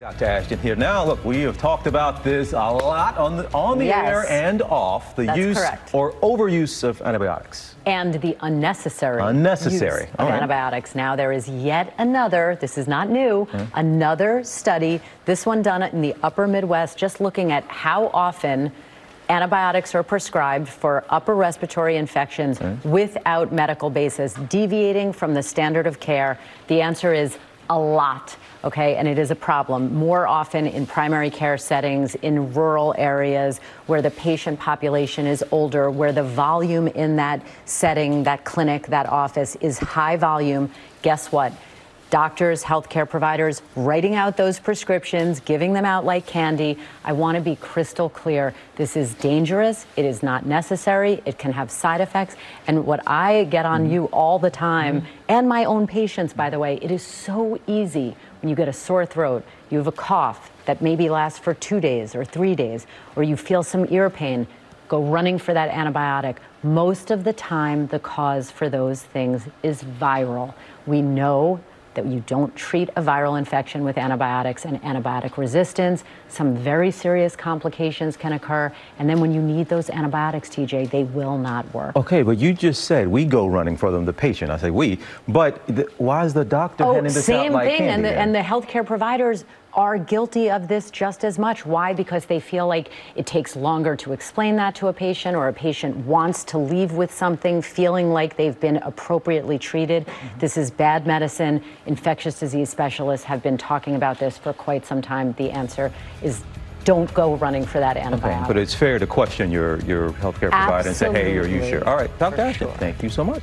Dr. Ashton here. Now, look, we have talked about this a lot on the, on the Yes. air and off the That's use correct. or overuse of antibiotics. and the unnecessary Unnecessary. use All of right. antibiotics. Now there is yet another, this is not new, Hmm. another study, this one done in the upper Midwest, just looking at how often antibiotics are prescribed for upper respiratory infections Hmm. without medical basis, deviating from the standard of care. The answer is a lot. Okay, and it is a problem more often in primary care settings, in rural areas where the patient population is older, where the volume in that setting, that clinic, that office is high volume. Guess what? Doctors, healthcare providers writing out those prescriptions, giving them out like candy. I want to be crystal clear. This is dangerous. It is not necessary. It can have side effects. And what I get on you all the time, and my own patients, by the way, it is so easy when you get a sore throat, you have a cough that maybe lasts for two days or three days, or you feel some ear pain, go running for that antibiotic. Most of the time, the cause for those things is viral. We know that you don't treat a viral infection with antibiotics and antibiotic resistance. Some very serious complications can occur. And then when you need those antibiotics, TJ, they will not work. Okay, but you just said we go running for them, the patient. I say we, but the, why is the doctor Oh, handing this out same like thing. candy? And the, and the healthcare providers are guilty of this just as much. Why? Because they feel like it takes longer to explain that to a patient, or a patient wants to leave with something feeling like they've been appropriately treated. Mm-hmm. This is bad medicine. Infectious disease specialists have been talking about this for quite some time. The answer is don't go running for that antibiotic. Okay, but it's fair to question your, your healthcare provider and say, hey, are you sure? All right, Dr. Ashton, sure. thank you so much.